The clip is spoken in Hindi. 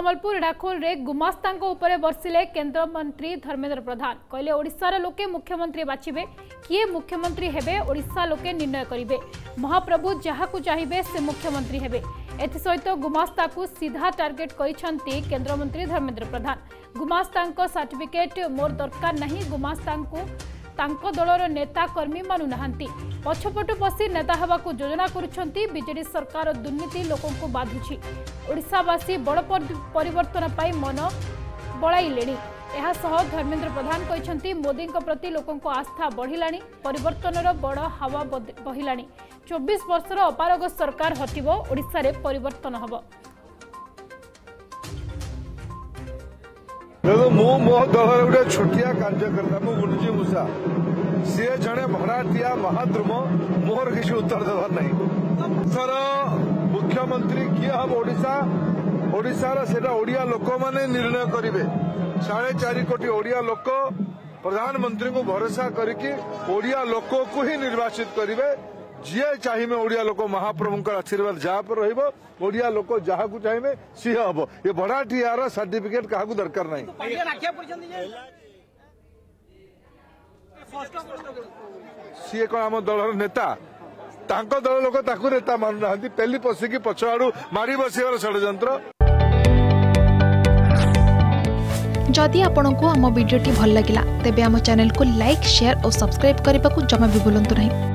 समलपुर राखोल रे गुमास्ता उपरे बर्षिले केंद्र मंत्री धर्मेंद्र प्रधान कहले ओडिसा रे लोके मुख्यमंत्री बाछिबे किए मुख्यमंत्री हेबे ओडिसा लोके निर्णय करिबे महाप्रभु जहा को चाहिबे से मुख्यमंत्री हेबे एथसहित गुमास्ता को सीधा टारगेट करिछंती केंद्र मंत्री धर्मेंद्र प्रधान गुमास्ता को सर्टिफिकेट मोर दरकार नहीं गुमास्ता को दलर नेता कर्मी मानुना पछपटु बसी नेता हवा को योजना करजे सरकार दुर्नीति लोक बाधुचीशावासी बड़ पर मन बड़े यहसह धर्मेन्द्र प्रधान कहते मोदी प्रति लोकों आस्था बढ़ला पर बड़ हावा बहला चौबीस वर्ष अपारग सरकार हटव ओडे पर ମୋ ଦଳର ଗୋଟେ ଛୁଟିଆ କାର୍ଯ୍ୟକର୍ତ୍ତା ମୁଁ ଗୁଣ୍ଡୁଜି ମୂଷା ସିଏ ଜଣେ ଭଡ଼ାଟିଆ ମହାଦ୍ରୁମ ମୋର କିଛି ଉତ୍ତର ଦେବାର ନାହିଁ ଓଡ଼ିଶାର ମୁଖ୍ୟମନ୍ତ୍ରୀ କିଏ ହେବ ଓଡ଼ିଶା ଓଡ଼ିଶାର ସେଟା ଓଡ଼ିଆ ଲୋକମାନେ ନିର୍ଣ୍ଣୟ କରିବେ ସାଢ଼େ ଚାରି କୋଟି ଓଡ଼ିଆ ଲୋକ ପ୍ରଧାନମନ୍ତ୍ରୀଙ୍କୁ ଭରସା କରିକି ଓଡ଼ିଆ ଲୋକକୁ ହିଁ ନିର୍ବାଚିତ କରିବେ ᱡᱮ চাহᱤ મે ઓડિયા લોકો મહાપ્રભુଙ୍କର આશીર્વાદ જહા પર રહીબો ઓડિયા લોકો જહા કુ ચાહે મે સહી হব એ બડાટી આરા સર્ટિફિકેટ કાહ કુ દરકર નહી સીએ કો અમા દોલર નેતા તાંકો દોલ લોકો તાકુ નેતા માન રહાંતી પેલી પસીકી પછાડુ મારી બસી ઓર સળજંત્ર જોદી આપણોકુ અમા વિડિયો ટી ભલ લાગિલા તેબે અમા ચેનલ કુ લાઈક શેર ઓ સબસ્ક્રાઇબ કરીબકુ જમા બી બોલંતુ નહી